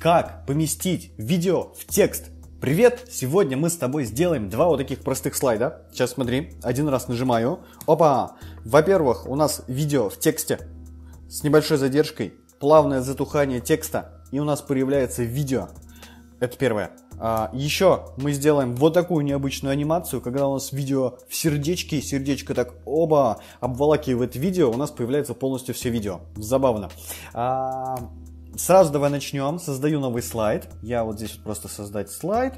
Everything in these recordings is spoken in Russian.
как поместить видео в текст. Привет! Сегодня мы с тобой сделаем два вот таких простых слайда. Сейчас смотри, один раз нажимаю. Опа! Во-первых, у нас видео в тексте с небольшой задержкой, плавное затухание текста, и у нас появляется видео. Это первое. А, еще мы сделаем вот такую необычную анимацию, когда у нас видео в сердечке, сердечко так оба обволакивает видео, у нас появляется полностью все видео. Забавно. А, Сразу давай начнем. Создаю новый слайд. Я вот здесь вот просто создать слайд.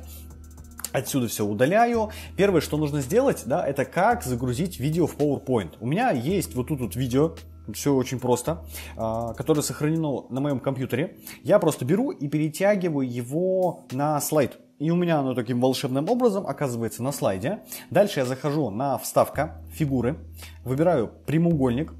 Отсюда все удаляю. Первое, что нужно сделать, да, это как загрузить видео в PowerPoint. У меня есть вот тут вот видео, все очень просто, а, которое сохранено на моем компьютере. Я просто беру и перетягиваю его на слайд. И у меня оно таким волшебным образом оказывается на слайде. Дальше я захожу на вставка, фигуры, выбираю прямоугольник,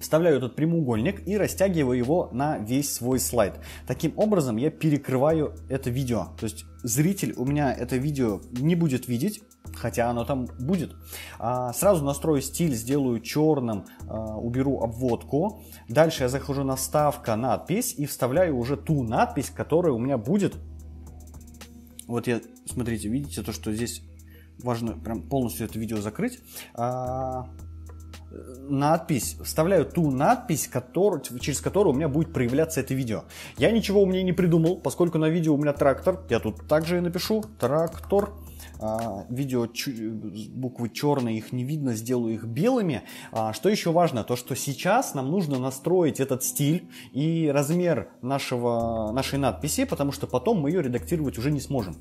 вставляю этот прямоугольник и растягиваю его на весь свой слайд. Таким образом я перекрываю это видео. То есть зритель у меня это видео не будет видеть, хотя оно там будет. А, сразу настрою стиль, сделаю черным, а, уберу обводку. Дальше я захожу на вставка, надпись и вставляю уже ту надпись, которая у меня будет. Вот я, смотрите, видите то, что здесь важно прям полностью это видео закрыть. А, надпись, вставляю ту надпись, который, через которую у меня будет проявляться это видео. Я ничего умнее не придумал, поскольку на видео у меня трактор. Я тут также и напишу трактор. А, видео буквы черные, их не видно, сделаю их белыми. А, что еще важно, то что сейчас нам нужно настроить этот стиль и размер нашего, нашей надписи, потому что потом мы ее редактировать уже не сможем.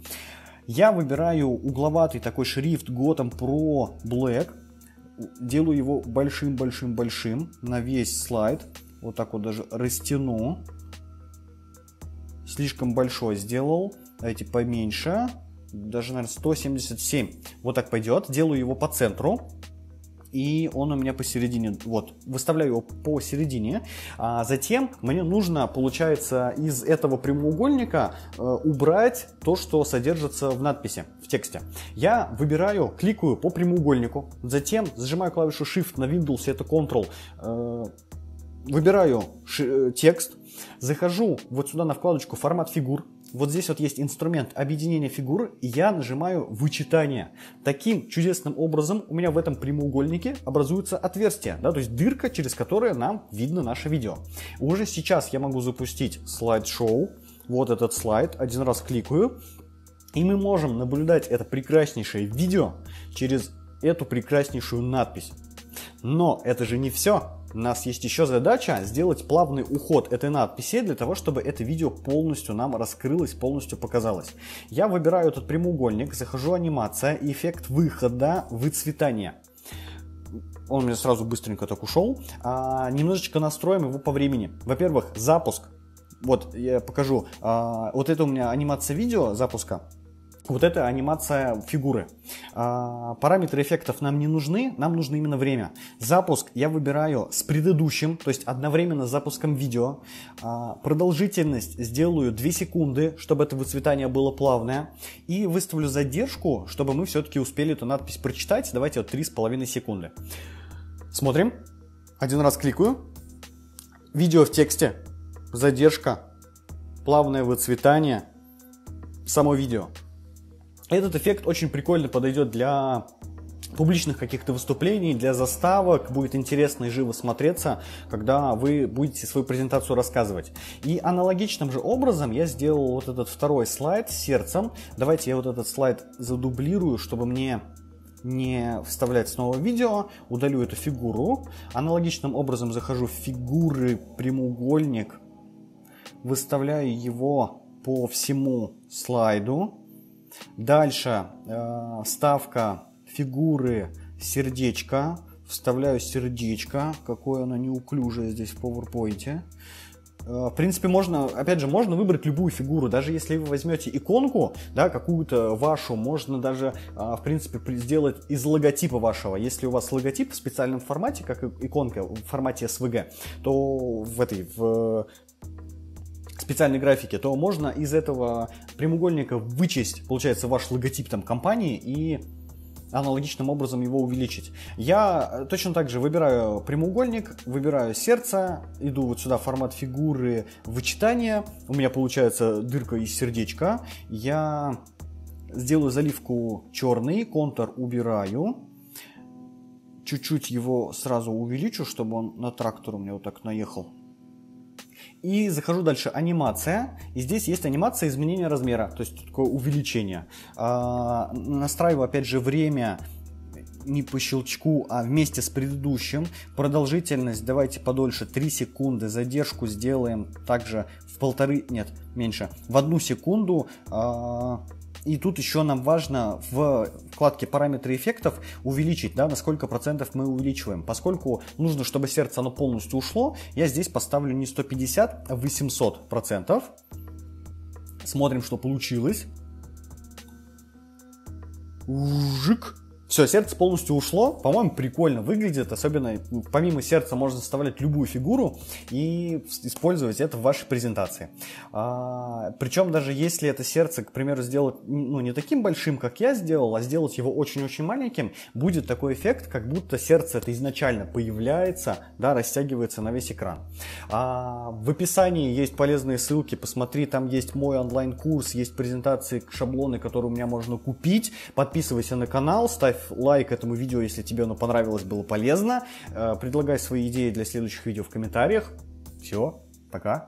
Я выбираю угловатый такой шрифт Gotham Pro Black делаю его большим-большим-большим на весь слайд. Вот так вот даже растяну. Слишком большой сделал. Давайте поменьше. Даже, наверное, 177. Вот так пойдет. Делаю его по центру и он у меня посередине, вот, выставляю его посередине, а затем мне нужно, получается, из этого прямоугольника э, убрать то, что содержится в надписи, в тексте. Я выбираю, кликаю по прямоугольнику, затем зажимаю клавишу Shift на Windows, это Ctrl, э, выбираю э, текст, захожу вот сюда на вкладочку формат фигур, вот здесь вот есть инструмент объединения фигур, и я нажимаю вычитание. Таким чудесным образом у меня в этом прямоугольнике образуется отверстие, да, то есть дырка, через которое нам видно наше видео. Уже сейчас я могу запустить слайд-шоу, вот этот слайд, один раз кликаю, и мы можем наблюдать это прекраснейшее видео через эту прекраснейшую надпись. Но это же не все. У нас есть еще задача сделать плавный уход этой надписи для того, чтобы это видео полностью нам раскрылось, полностью показалось. Я выбираю этот прямоугольник, захожу анимация, эффект выхода, выцветания. Он меня сразу быстренько так ушел. А, немножечко настроим его по времени. Во-первых, запуск. Вот, я покажу. А, вот это у меня анимация видео запуска вот это анимация фигуры. А, параметры эффектов нам не нужны, нам нужно именно время. Запуск я выбираю с предыдущим, то есть одновременно с запуском видео. А, продолжительность сделаю 2 секунды, чтобы это выцветание было плавное. И выставлю задержку, чтобы мы все-таки успели эту надпись прочитать. Давайте вот 3,5 секунды. Смотрим. Один раз кликаю. Видео в тексте. Задержка. Плавное выцветание. Само видео. Этот эффект очень прикольно подойдет для публичных каких-то выступлений, для заставок, будет интересно и живо смотреться, когда вы будете свою презентацию рассказывать. И аналогичным же образом я сделал вот этот второй слайд с сердцем. Давайте я вот этот слайд задублирую, чтобы мне не вставлять снова видео, удалю эту фигуру. Аналогичным образом захожу в фигуры прямоугольник, выставляю его по всему слайду. Дальше э, ставка фигуры сердечко. Вставляю сердечко. Какое оно неуклюжее здесь в PowerPoint. Э, в принципе, можно, опять же, можно выбрать любую фигуру. Даже если вы возьмете иконку, да, какую-то вашу, можно даже, э, в принципе, сделать из логотипа вашего. Если у вас логотип в специальном формате, как иконка в формате SVG, то в этой, в специальной графике, то можно из этого прямоугольника вычесть, получается, ваш логотип там компании и аналогичным образом его увеличить. Я э, точно так же выбираю прямоугольник, выбираю сердце, иду вот сюда формат фигуры вычитания, у меня получается дырка из сердечка, я сделаю заливку черный, контур убираю, чуть-чуть его сразу увеличу, чтобы он на трактор у меня вот так наехал. И захожу дальше, анимация. И здесь есть анимация изменения размера, то есть такое увеличение. А, настраиваю опять же время не по щелчку, а вместе с предыдущим. Продолжительность давайте подольше, 3 секунды. Задержку сделаем также в полторы, нет, меньше, в одну секунду. А, и тут еще нам важно в вкладке параметры эффектов увеличить, да, на сколько процентов мы увеличиваем. Поскольку нужно, чтобы сердце оно полностью ушло, я здесь поставлю не 150, а 800 процентов. Смотрим, что получилось. Ужик. Все, сердце полностью ушло. По-моему, прикольно выглядит. Особенно, помимо сердца, можно составлять любую фигуру и использовать это в вашей презентации. А, причем, даже если это сердце, к примеру, сделать ну, не таким большим, как я сделал, а сделать его очень-очень маленьким, будет такой эффект, как будто сердце это изначально появляется, да, растягивается на весь экран. А, в описании есть полезные ссылки. Посмотри, там есть мой онлайн-курс, есть презентации, шаблоны, которые у меня можно купить. Подписывайся на канал, ставь лайк этому видео, если тебе оно понравилось, было полезно. Э, предлагай свои идеи для следующих видео в комментариях. Все, пока.